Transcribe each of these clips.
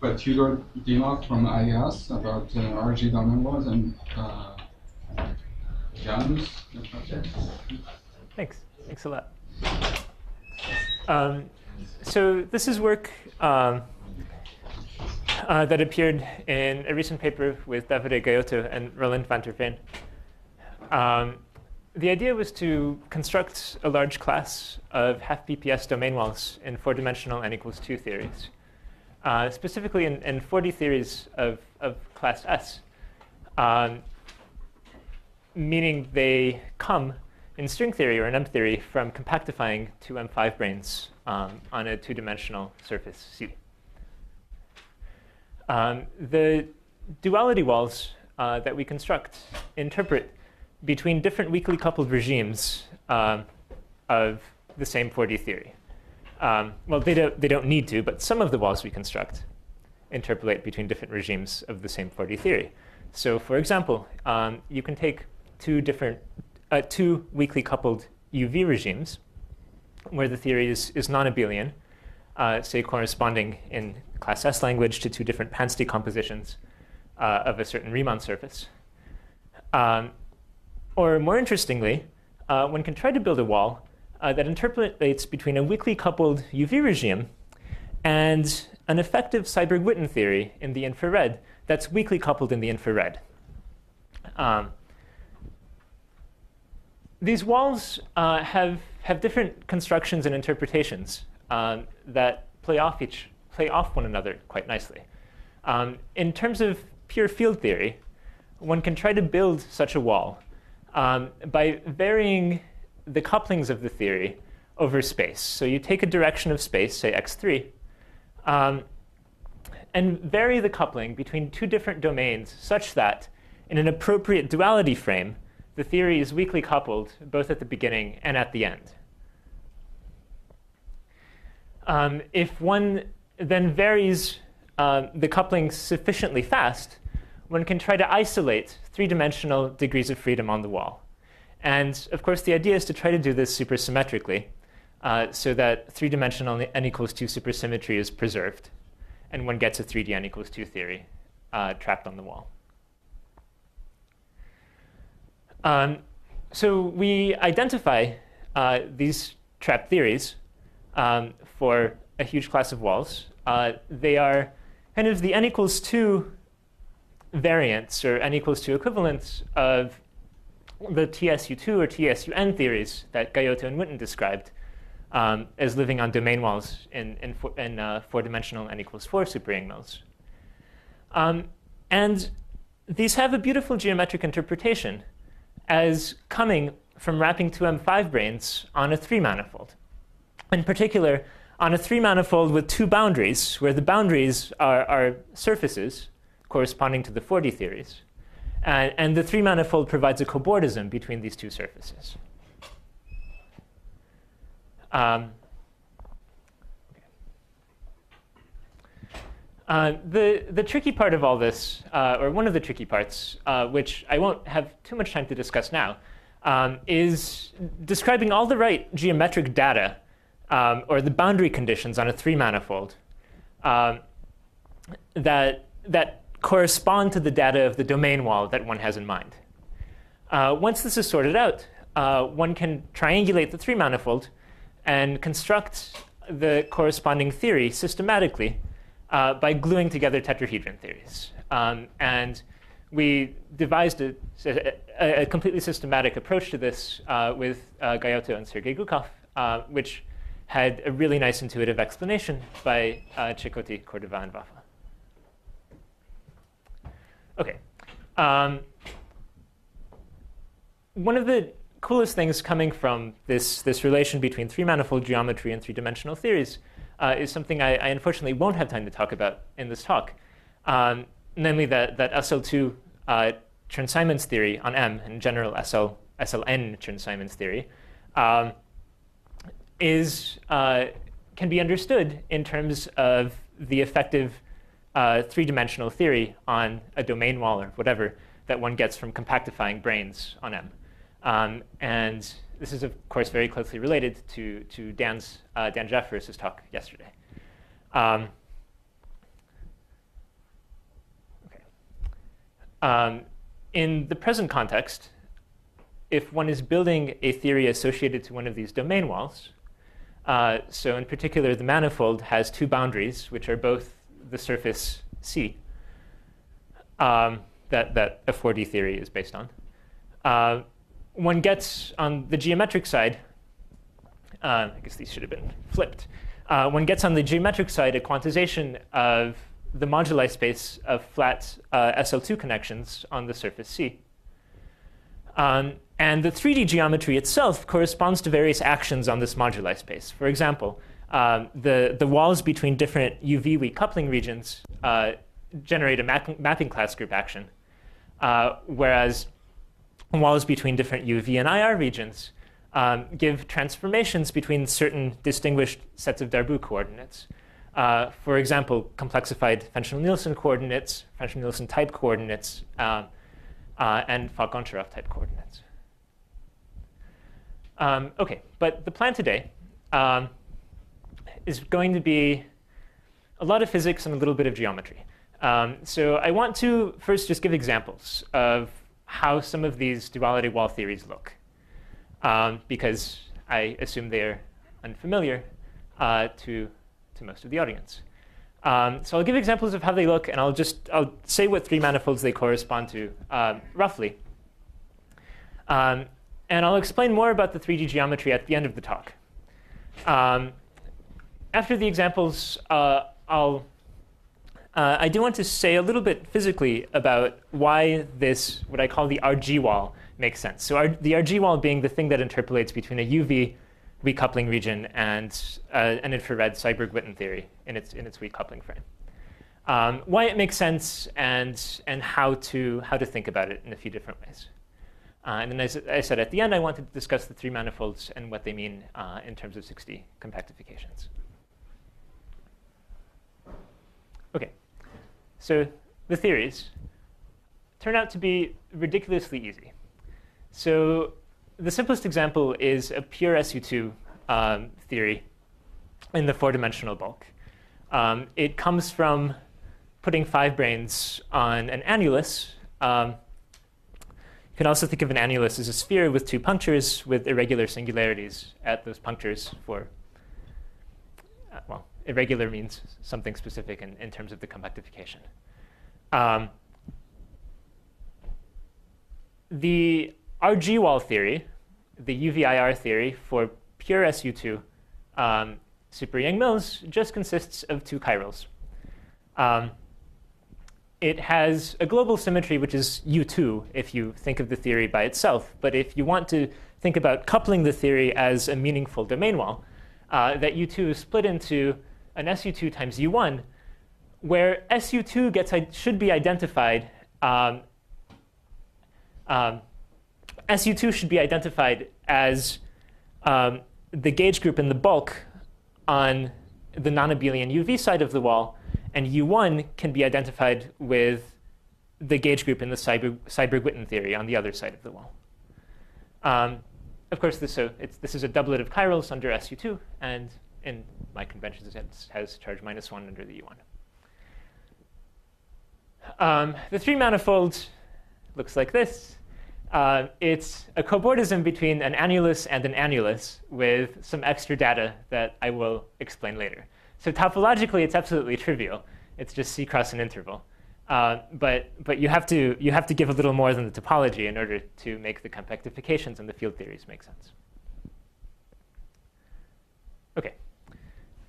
but Tudor Dimofte from IES about uh, RG domain walls and uh. Thanks. Thanks a lot. Um, so this is work um, uh, that appeared in a recent paper with Davide Gaiotto and Roland van der Veen. Um, the idea was to construct a large class of half BPS domain walls in four-dimensional n equals 2 theories, uh, specifically in, in 4D theories of, of class S, um, meaning they come in string theory or in M theory from compactifying two M5 branes um, on a two-dimensional surface C. Um, the duality walls uh, that we construct interpret between different weakly coupled regimes um, of the same 4D theory. Um, well, they don't, they don't need to, but some of the walls we construct interpolate between different regimes of the same 4D theory. So for example, um, you can take two different, uh, two weakly coupled UV regimes where the theory is, is non-abelian, uh, say corresponding in class S language to two different Pants decompositions uh, of a certain Riemann surface. Um, or more interestingly, uh, one can try to build a wall uh, that interpolates between a weakly coupled UV regime and an effective Seiberg-Witten theory in the infrared that's weakly coupled in the infrared. Um, these walls uh, have, have different constructions and interpretations um, that play off, each, play off one another quite nicely. Um, in terms of pure field theory, one can try to build such a wall um, by varying the couplings of the theory over space. So you take a direction of space, say x3, um, and vary the coupling between two different domains such that in an appropriate duality frame, the theory is weakly coupled both at the beginning and at the end. Um, if one then varies uh, the coupling sufficiently fast, one can try to isolate three-dimensional degrees of freedom on the wall. And of course, the idea is to try to do this supersymmetrically uh, so that three-dimensional n equals 2 supersymmetry is preserved, and one gets a 3D n equals 2 theory uh, trapped on the wall. Um, so we identify uh, these trapped theories um, for a huge class of walls. Uh, they are kind of the n equals 2 variants or n equals 2 equivalents of the TSU2 or TSUN theories that Gaiotto and Witten described um, as living on domain walls in, in, four, in uh, four-dimensional n equals 4 super Yang-Mills. Um, and these have a beautiful geometric interpretation as coming from wrapping two M5 branes on a three manifold. In particular, on a three manifold with two boundaries, where the boundaries are, are surfaces corresponding to the 4D theories. And, and the three manifold provides a cobordism between these two surfaces. Um, Uh, the, the tricky part of all this, uh, or one of the tricky parts, uh, which I won't have too much time to discuss now, um, is describing all the right geometric data um, or the boundary conditions on a three manifold um, that, that correspond to the data of the domain wall that one has in mind. Uh, once this is sorted out, uh, one can triangulate the three manifold and construct the corresponding theory systematically uh, by gluing together tetrahedron theories. Um, and we devised a, a, a, completely systematic approach to this uh, with uh, and Sergei Gukov, uh, which had a really nice intuitive explanation by uh, Cecotti, Cordova, and Vafa. OK. Um, one of the coolest things coming from this, this relation between three-manifold geometry and three-dimensional theories uh, is something I, I, unfortunately won't have time to talk about in this talk, um, namely that, that SL2 uh, Chern-Simons theory on M, and general SL, SLN Chern-Simons theory, um, is, uh, can be understood in terms of the effective uh, three-dimensional theory on a domain wall or whatever that one gets from compactifying branes on M. Um, and this is, of course, very closely related to, to Dan's, uh, Dan Jafferis' talk yesterday. Um, Um, in the present context, if one is building a theory associated to one of these domain walls, uh, so in particular, the manifold has two boundaries, which are both the surface C, um, that, that a 4D theory is based on. Uh, one gets on the geometric side, uh, I guess these should have been flipped. Uh, one gets on the geometric side a quantization of the moduli space of flat uh, SL2 connections on the surface C. Um, and the 3D geometry itself corresponds to various actions on this moduli space. For example, um, the, the walls between different UV weak coupling regions uh, generate a map mapping class group action, uh, whereas walls between different UV and IR regions um, give transformations between certain distinguished sets of Darboux coordinates. Uh, for example, complexified Fenchel-Nielsen coordinates, Fenchel-Nielsen type coordinates, uh, uh, and Fock-Goncharov type coordinates. Um, okay, but the plan today um, is going to be a lot of physics and a little bit of geometry. Um, so I want to first just give examples of how some of these duality wall theories look, um, because I assume they're unfamiliar uh, to, to most of the audience. Um, so I'll give examples of how they look, and I'll just I'll say what three manifolds they correspond to um, roughly. Um, and I'll explain more about the 3D geometry at the end of the talk. Um, after the examples, uh, I'll, uh, I do want to say a little bit physically about why this, what I call the RG wall, makes sense. So our, the RG wall being the thing that interpolates between a UV weak coupling region and uh, an infrared Seiberg-Witten theory in its, in its weak coupling frame. Um, why it makes sense and, and how, to, how to think about it in a few different ways. Uh, and then, as I said at the end, I wanted to discuss the three manifolds and what they mean uh, in terms of 6D compactifications. Okay, so the theories turn out to be ridiculously easy. So the simplest example is a pure SU2 um, theory in the four-dimensional bulk. Um, it comes from putting five branes on an annulus um, you can also think of an annulus as a sphere with two punctures with irregular singularities at those punctures for, uh, well, irregular means something specific in, in terms of the compactification. Um, the RG wall theory, the UVIR theory for pure SU2 um, super Yang-Mills just consists of two chirals. Um, it has a global symmetry, which is U2, if you think of the theory by itself. But if you want to think about coupling the theory as a meaningful domain wall, uh, that U2 is split into an SU2 times U1, where SU2 gets, should be identified, um, um, SU2 should be identified as um, the gauge group in the bulk on the non-abelian UV side of the wall, and U1 can be identified with the gauge group in the Seiberg-Witten theory on the other side of the wall. Um, of course, this, so this is a doublet of chirals under SU2, and in my convention it has charge minus 1 under the U1. Um, the three manifold looks like this. Uh, it's a cobordism between an annulus and an annulus with some extra data that I will explain later. So topologically, it's absolutely trivial. It's just C cross an interval. Uh, but but you, have to, you have to give a little more than the topology in order to make the compactifications and the field theories make sense. OK.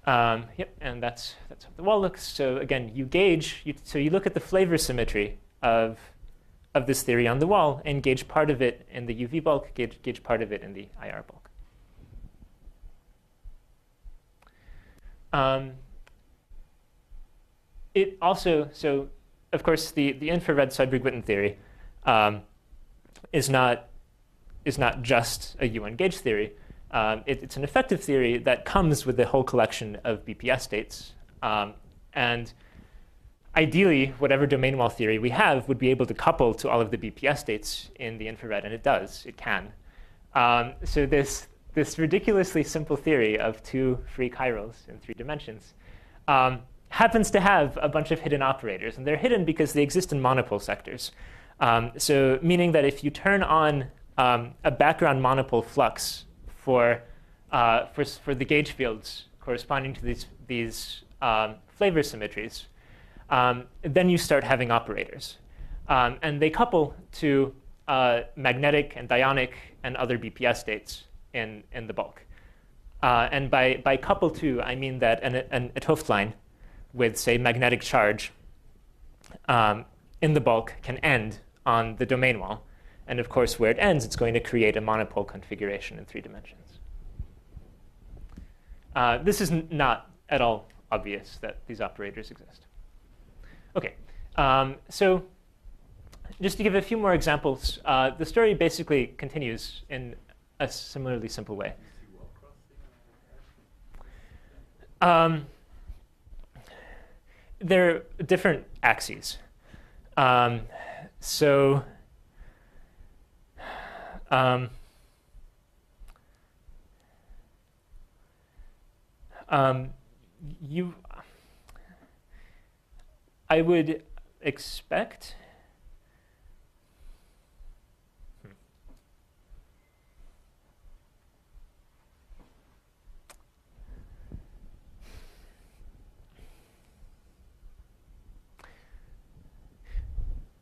Um, yep, and that's, that's how the wall looks. So again, you gauge, you, so you look at the flavor symmetry of, of this theory on the wall and gauge part of it in the UV bulk, gauge, gauge part of it in the IR bulk. Um, it also, so of course, the, the infrared Seiberg-Witten theory um, is, not, is not just a UN gauge theory. Um, it, it's an effective theory that comes with the whole collection of BPS states. Um, and ideally, whatever domain wall theory we have would be able to couple to all of the BPS states in the infrared, and it does, it can. Um, so this, this ridiculously simple theory of two free chirals in three dimensions um, happens to have a bunch of hidden operators. And they're hidden because they exist in monopole sectors. Um, so meaning that if you turn on um, a background monopole flux for, uh, for, for the gauge fields corresponding to these, these um, flavor symmetries, um, then you start having operators. Um, and they couple to uh, magnetic and dyonic and other BPS states in, in the bulk. Uh, and by, by couple to, I mean that an, an, a 't line with, say, magnetic charge um, in the bulk can end on the domain wall. And of course, where it ends, it's going to create a monopole configuration in three dimensions. Uh, this is not at all obvious that these operators exist. Okay, um, so just to give a few more examples, uh, the story basically continues in a similarly simple way. Um, there are different axes. Um, so um, um, you, I would expect.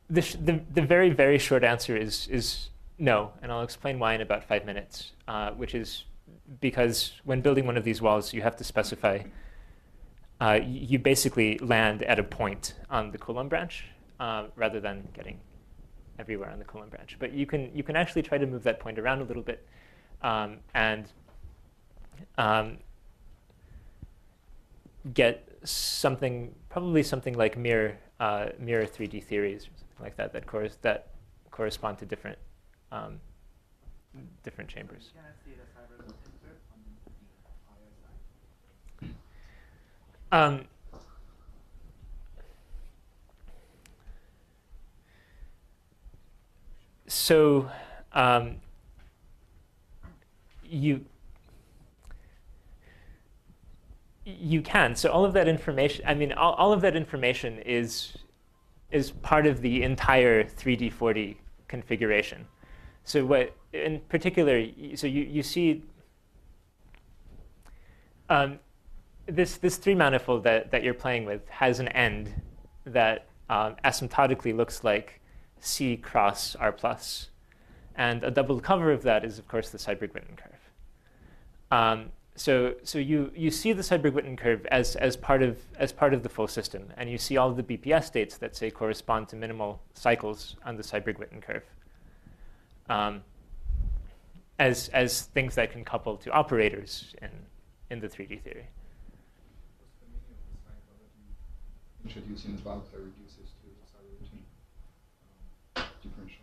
The, the, the very, very short answer is, is no, and I'll explain why in about five minutes, uh, which is because when building one of these walls, you have to specify, uh, you basically land at a point on the Coulomb branch uh, rather than getting everywhere on the Coulomb branch. But you can, you can actually try to move that point around a little bit um, and um, get something, probably something like mirror, uh, mirror 3D theories or something like that that, cor that correspond to different, um, different chambers. Um, so um, you you can. So all of that information. I mean, all, all of that information is is part of the entire 3D 4D configuration. So what, in particular, so you you see. Um, this, this three manifold that, that you're playing with has an end that um, asymptotically looks like C cross R plus. And a double cover of that is, of course, the Seiberg-Witten curve. Um, so so you, you see the Seiberg-Witten curve as, as, part of, as part of the full system. And you see all of the BPS states that, say, correspond to minimal cycles on the Seiberg-Witten curve um, as, as things that can couple to operators in, in the 3D theory. introducing bulk that reduces to um, differential.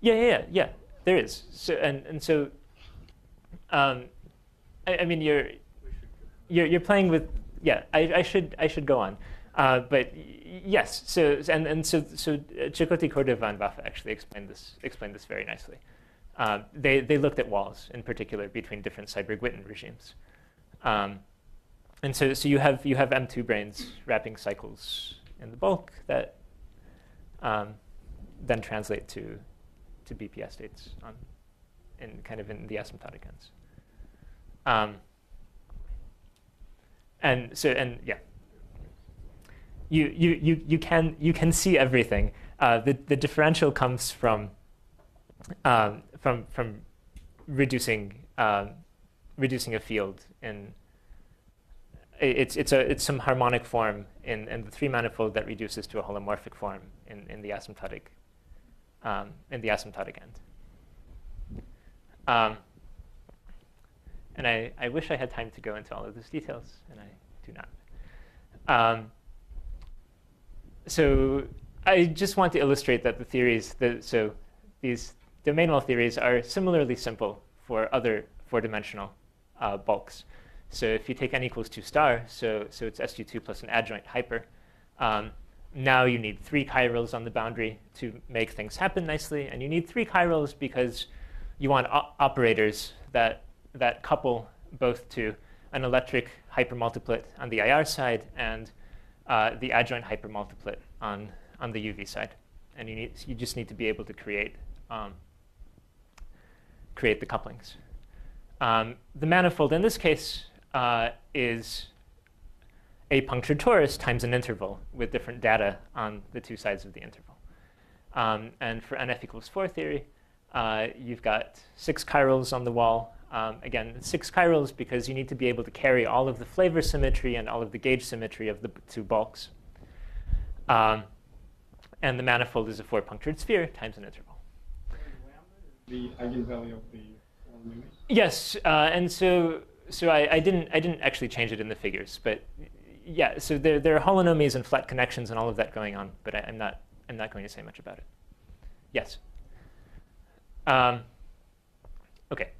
Yeah, yeah, yeah, yeah. There is. So and and so, um, I, I mean, you're you're you're playing with. Yeah, I, I should I should go on, uh, but yes. So and and so so uh, Cecotti Cordova and Vafa actually explained this explained this very nicely. Uh, they they looked at walls in particular between different Seiberg-Witten regimes. Um, and so, so you have you have M2 branes wrapping cycles in the bulk that um, then translate to to BPS states on in kind of in the asymptotic ends. Um, and so and yeah, you you you you can you can see everything. Uh, the the differential comes from um, from from reducing um, reducing a field in it's, it's, a, it's some harmonic form in, in the three manifold that reduces to a holomorphic form in, in the asymptotic um, in the asymptotic end. Um, and I, I wish I had time to go into all of these details, and I do not. Um, so I just want to illustrate that the theories, that, so these domain wall theories are similarly simple for other four-dimensional uh, bulks. So if you take n equals 2 star, so, so it's SU2 plus an adjoint hyper, um, now you need three chirals on the boundary to make things happen nicely. And you need three chirals because you want operators that, that couple both to an electric hypermultiplet on the IR side and uh, the adjoint hypermultiplet on, on the UV side. And you, need, you just need to be able to create, um, create the couplings. Um, the manifold in this case uh, is a punctured torus times an interval with different data on the two sides of the interval. Um, and for NF equals 4 theory, uh, you've got six chirals on the wall. Um, again, six chirals because you need to be able to carry all of the flavor symmetry and all of the gauge symmetry of the two bulks. Um, and the manifold is a four punctured sphere times an interval. The eigenvalue of the Yes, uh, and so so I, I, didn't I didn't actually change it in the figures, but yeah, so there there are holonomies and flat connections and all of that going on, but I, am not I'm not going to say much about it. Yes. Um, okay.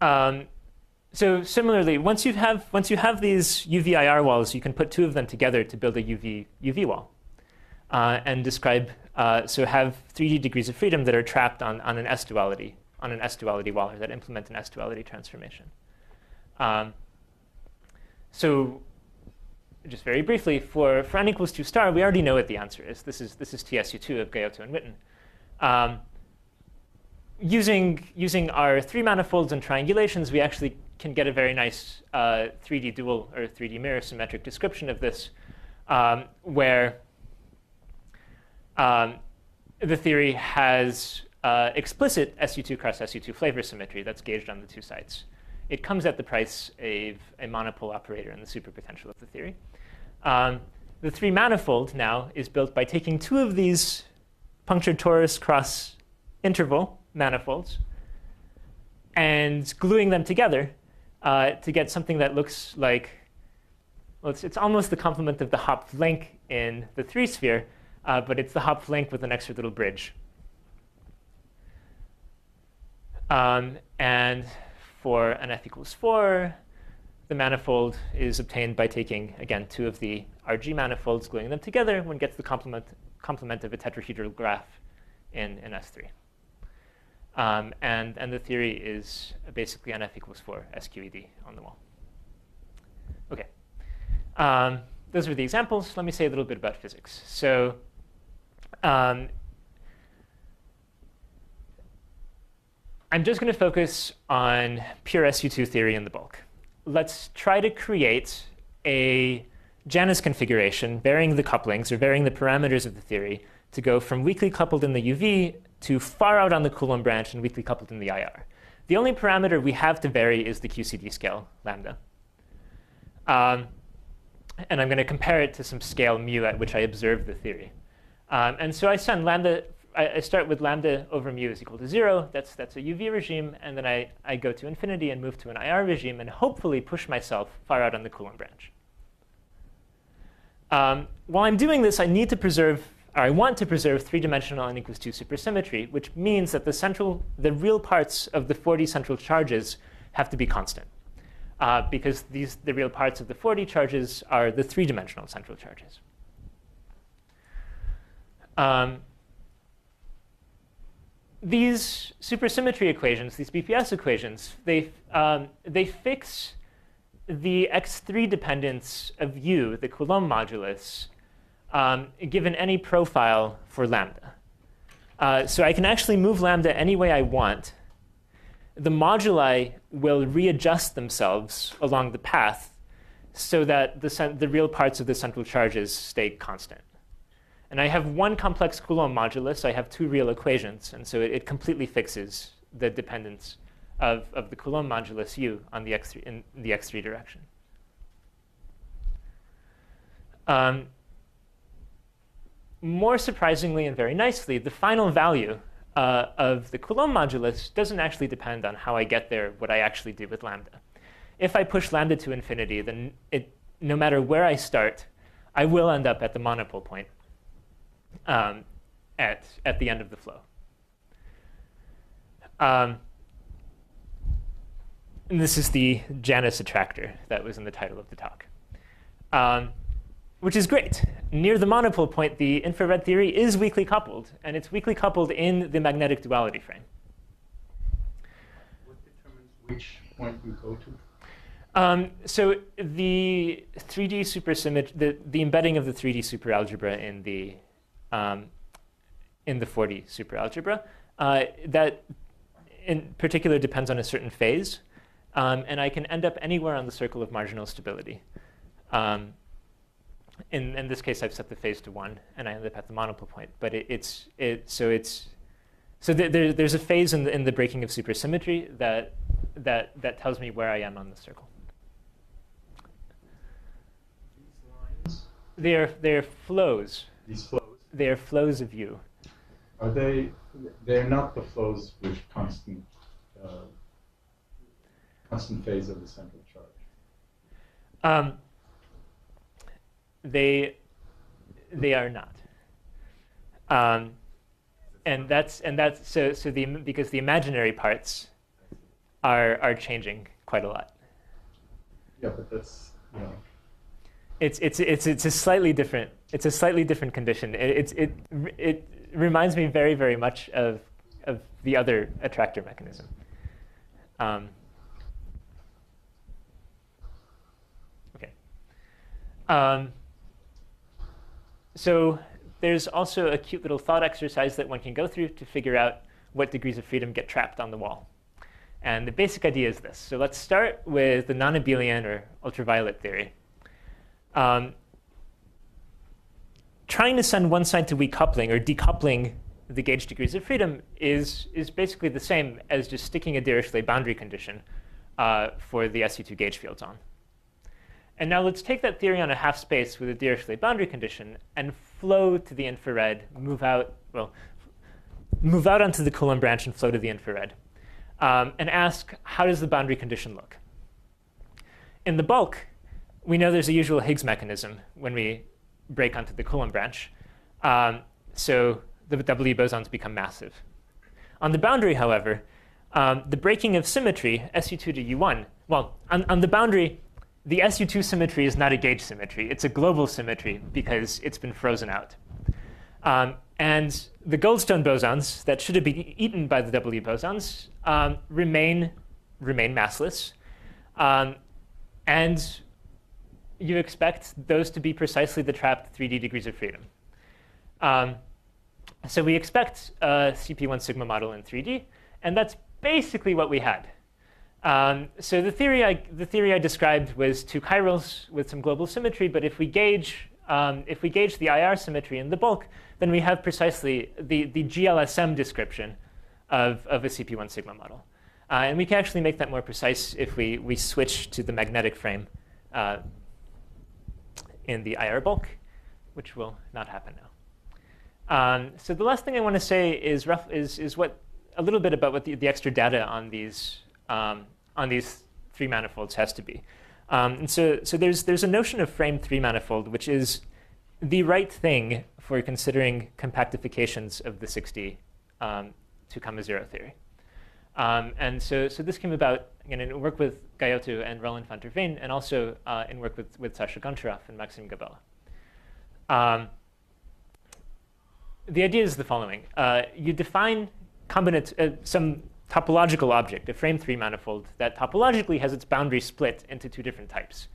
Um, so similarly, once you have once you have these UVIR walls, you can put two of them together to build a UV UV wall, uh, and describe uh, so have 3D degrees of freedom that are trapped on on an S duality on an S duality wall or that implement an S duality transformation. Um, so just very briefly, for, for n equals 2 star, we already know what the answer is. This is, this is TSU2 of Gaiotto and Witten. Um, using, using our three manifolds and triangulations, we actually can get a very nice uh, 3D dual or 3D mirror symmetric description of this, um, where um, the theory has uh, explicit SU2 cross SU2 flavor symmetry that's gauged on the two sides. It comes at the price of a monopole operator in the superpotential of the theory. Um, the three manifold now is built by taking two of these punctured torus cross interval manifolds and gluing them together uh, to get something that looks like, well, it's, it's almost the complement of the Hopf link in the three sphere, uh, but it's the Hopf link with an extra little bridge. Um, and for an f equals 4, the manifold is obtained by taking, again, two of the RG manifolds, gluing them together, one gets the complement, complement of a tetrahedral graph in, in S3. Um, and, and the theory is basically an f equals 4 SQED on the wall. OK. Um, those were the examples. Let me say a little bit about physics. So um, I'm just going to focus on pure SU2 theory in the bulk. Let's try to create a Janus configuration varying the couplings or varying the parameters of the theory to go from weakly coupled in the UV to far out on the Coulomb branch and weakly coupled in the IR. The only parameter we have to vary is the QCD scale, lambda. Um, and I'm going to compare it to some scale mu at which I observe the theory. Um, and so I send lambda I, I, start with lambda over mu is equal to zero. That's, that's a UV regime. And then I, I go to infinity and move to an IR regime and hopefully push myself far out on the Coulomb branch. Um, while I'm doing this, I need to preserve, I want to preserve three-dimensional n equals 2 supersymmetry, which means that the central, the real parts of the 4D central charges have to be constant. Uh, because these, the real parts of the 4D charges are the three-dimensional central charges. Um, these supersymmetry equations, these BPS equations, they, um, they fix the x3 dependence of u, the Coulomb modulus, um, given any profile for lambda. Uh, so I can actually move lambda any way I want. The moduli will readjust themselves along the path so that the, the real parts of the central charges stay constant. And I have one complex Coulomb modulus. I have two real equations. And so it, it completely fixes the dependence of, of the Coulomb modulus u on the x3, in the x3 direction. Um, more surprisingly and very nicely, the final value uh, of the Coulomb modulus doesn't actually depend on how I get there, what I actually do with lambda. If I push lambda to infinity, then it, no matter where I start, I will end up at the monopole point um, at, at the end of the flow. Um, and this is the Janus attractor that was in the title of the talk, um, which is great. Near the monopole point, the infrared theory is weakly coupled, and it's weakly coupled in the magnetic duality frame. What determines which point we go to? Um, so the 3D supersymmetry, the, the embedding of the 3D superalgebra in the um, in the 4D superalgebra, uh, that in particular depends on a certain phase, um, and I can end up anywhere on the circle of marginal stability. In, in this case, I've set the phase to one, and I end up at the monopole point. But it, it's it so it's so th there, there's a phase in the, in the breaking of supersymmetry that that that tells me where I am on the circle. They are they are flows. these flows, They are flows of you. are they? They're not the flows with constant, uh, constant phase of the central charge. Um, they they are not. Um, and that's and that's so so the because the imaginary parts are are changing quite a lot. Yeah, but that's you know. It's it's it's it's a slightly different it's a slightly different condition. It it's, it it reminds me very very much of of the other attractor mechanism. Um, okay. Um, so there's also a cute little thought exercise that one can go through to figure out what degrees of freedom get trapped on the wall. And the basic idea is this. So let's start with the non-abelian or ultraviolet theory. Um, trying to send one side to weak coupling or decoupling the gauge degrees of freedom is, is basically the same as just sticking a Dirichlet boundary condition uh, for the SU2 gauge fields on. And now let's take that theory on a half space with a Dirichlet boundary condition and flow to the infrared, move out, well, move out onto the Coulomb branch and flow to the infrared, um, and ask, how does the boundary condition look? In the bulk, we know there's a usual Higgs mechanism when we break onto the Coulomb branch. Um, so the W bosons become massive. On the boundary, however, um, the breaking of symmetry, SU2 to U1, well, on, on the boundary, the SU2 symmetry is not a gauge symmetry. It's a global symmetry because it's been frozen out. Um, and the Goldstone bosons that should have been eaten by the W bosons um, remain, remain massless. Um, and you expect those to be precisely the trapped 3D degrees of freedom. Um, so we expect a CP1 sigma model in 3D, and that's basically what we had. Um, so the theory, I, the theory I described was two chirals with some global symmetry, but if we gauge, um, if we gauge the IR symmetry in the bulk, then we have precisely the, the GLSM description of, of a CP1 sigma model. Uh, and we can actually make that more precise if we, we switch to the magnetic frame uh, in the IR bulk, which will not happen now. Um, so the last thing I want to say is, rough, is, is what, a little bit about what the, the extra data on these, um, on these three manifolds has to be. Um, and so, so there's, there's a notion of frame three manifold, which is the right thing for considering compactifications of the 6D um, to comma zero theory. Um, and so, so this came about again in work with Gaiotto and Roland van der Veen, and also uh, in work with, with Sasha Goncharov and Maxim Gabella. Um, the idea is the following. Uh, you define combinate, uh, some topological object, a frame three manifold, that topologically has its boundary split into two different types.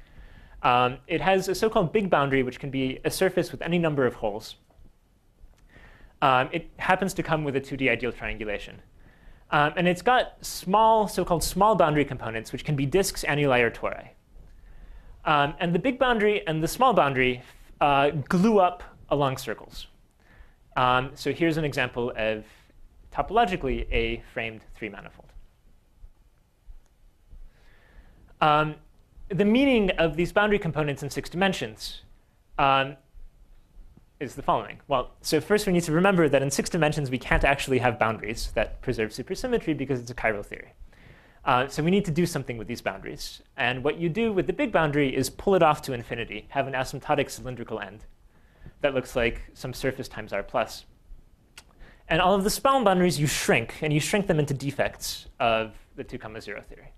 Um, it has a so-called big boundary, which can be a surface with any number of holes. Um, it happens to come with a 2D ideal triangulation. Um, and it's got small, so-called small boundary components, which can be disks, annuli, or tori. Um, and the big boundary and the small boundary uh, glue up along circles. Um, so here's an example of topologically a framed three manifold. Um, the meaning of these boundary components in six dimensions um, is the following. Well, so first we need to remember that in six dimensions we can't actually have boundaries that preserve supersymmetry because it's a chiral theory. Uh, so we need to do something with these boundaries. And what you do with the big boundary is pull it off to infinity, have an asymptotic cylindrical end that looks like some surface times r plus. And all of the small boundaries you shrink, and you shrink them into defects of the 2 comma 0 theory,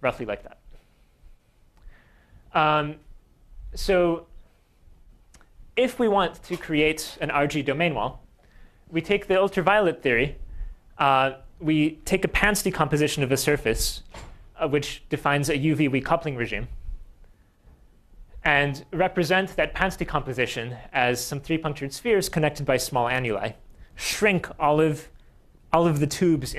roughly like that. Um, so if we want to create an RG domain wall, we take the ultraviolet theory, uh, we take a Pants decomposition of a surface uh, which defines a UV recoupling regime, and represent that Pants decomposition as some three punctured spheres connected by small annuli. Shrink all of, all of the tubes